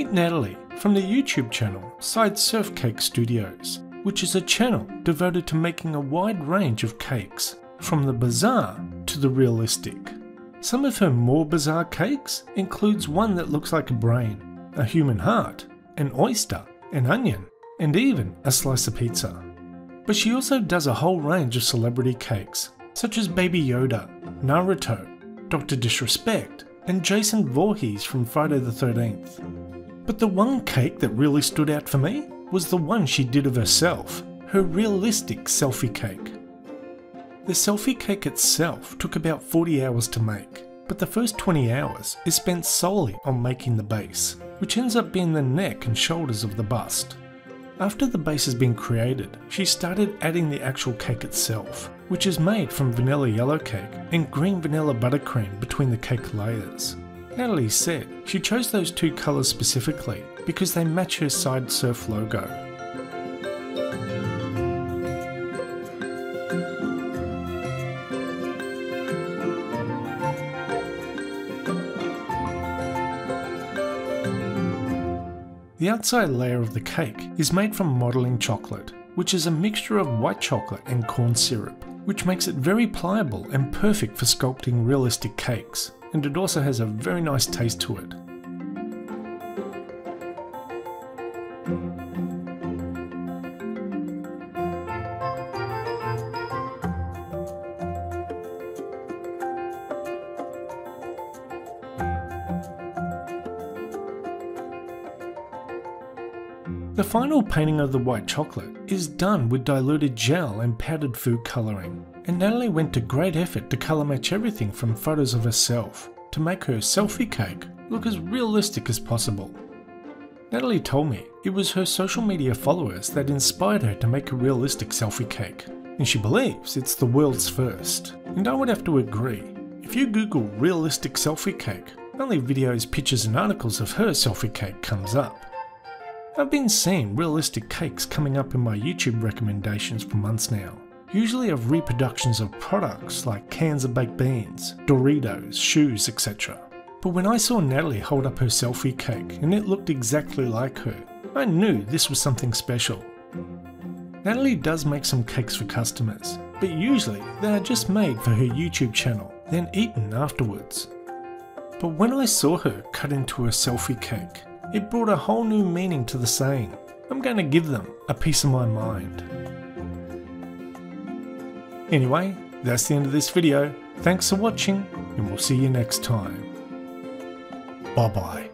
Meet Natalie from the YouTube channel Sideserf Cake Studios, which is a channel devoted to making a wide range of cakes, from the bizarre to the realistic. Some of her more bizarre cakes includes one that looks like a brain, a human heart, an oyster, an onion, and even a slice of pizza. But she also does a whole range of celebrity cakes, such as Baby Yoda, Naruto, Dr. Disrespect, and Jason Voorhees from Friday the 13th. But the one cake that really stood out for me was the one she did of herself, her realistic selfie cake. The selfie cake itself took about 40 hours to make, but the first 20 hours is spent solely on making the base, which ends up being the neck and shoulders of the bust. After the base has been created, she started adding the actual cake itself, which is made from vanilla yellow cake and green vanilla buttercream between the cake layers. Natalie said she chose those two colours specifically because they match her Sideserf logo. The outside layer of the cake is made from modelling chocolate, which is a mixture of white chocolate and corn syrup, which makes it very pliable and perfect for sculpting realistic cakes, and it also has a very nice taste to it. The final painting of the white chocolate is done with diluted gel and powdered food colouring, and Natalie went to great effort to colour match everything from photos of herself to make her selfie cake look as realistic as possible. Natalie told me it was her social media followers that inspired her to make a realistic selfie cake, and she believes it's the world's first. And I would have to agree. If you Google realistic selfie cake, only videos, pictures, and articles of her selfie cake comes up. I've been seeing realistic cakes coming up in my YouTube recommendations for months now, usually of reproductions of products like cans of baked beans, Doritos, shoes, etc. But when I saw Natalie hold up her selfie cake and it looked exactly like her, I knew this was something special. Natalie does make some cakes for customers, but usually they are just made for her YouTube channel, then eaten afterwards. But when I saw her cut into a selfie cake, it brought a whole new meaning to the saying, I'm going to give them a piece of my mind. Anyway, that's the end of this video. Thanks for watching, and we'll see you next time. Bye bye.